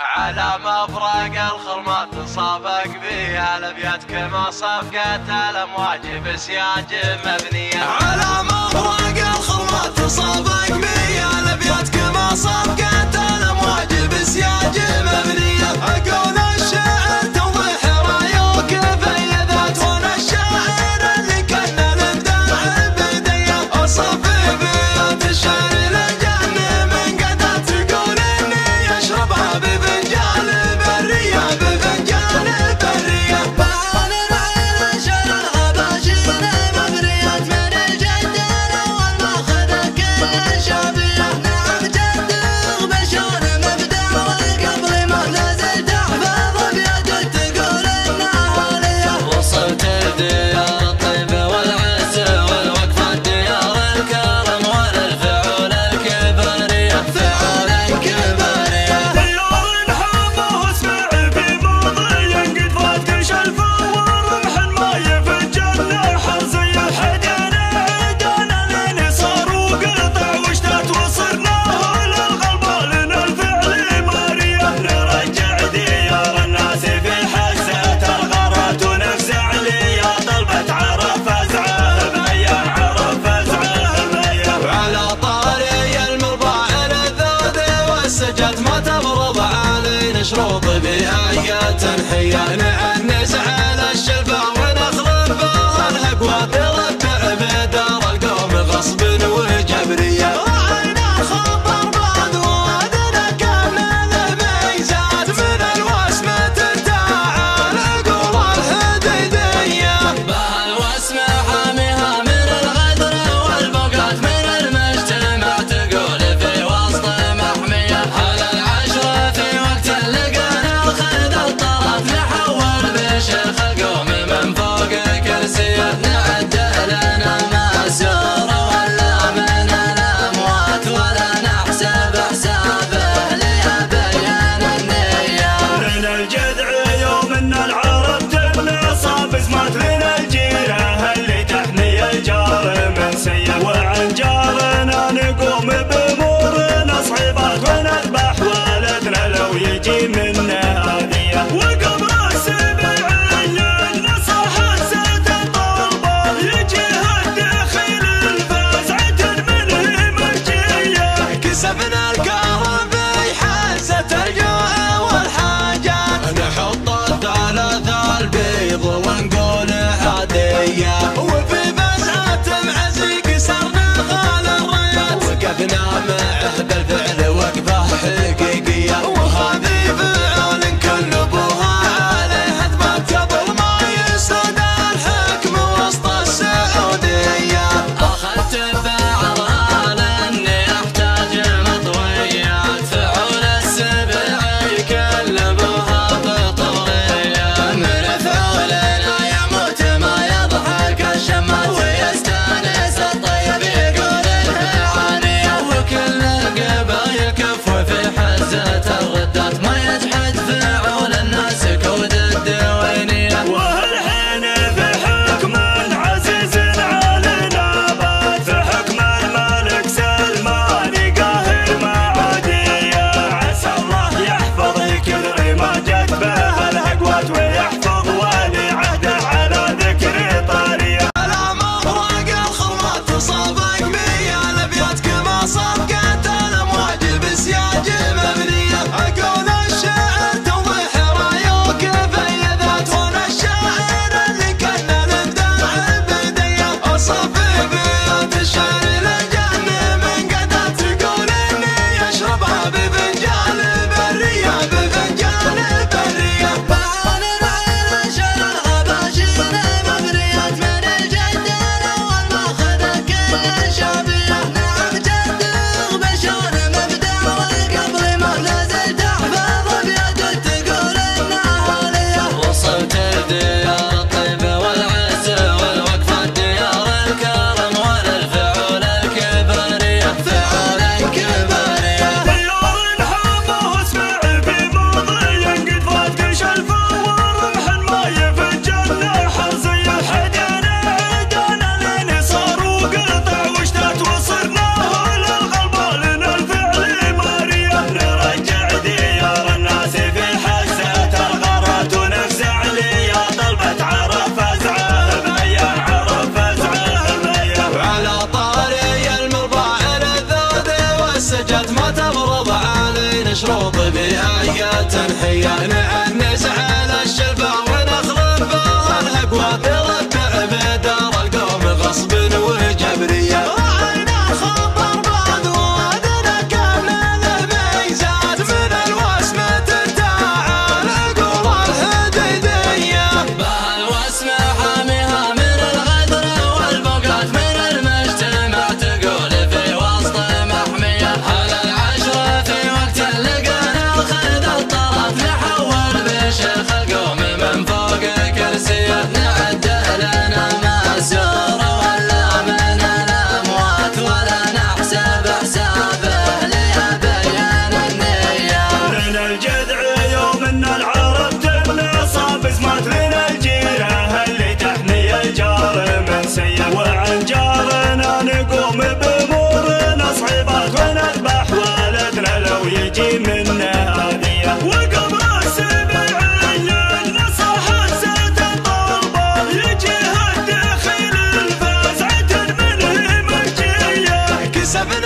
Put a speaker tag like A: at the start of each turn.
A: على مفرق الخرمات تصافق بيها الابيات كما صفقت الامواج بس يا جم مبنية. على مفرق الخرمات تصافق بيها الابيات كما صفقت
B: تنحيانا عن نزعه
A: مشروط بها تنحيانا Seven.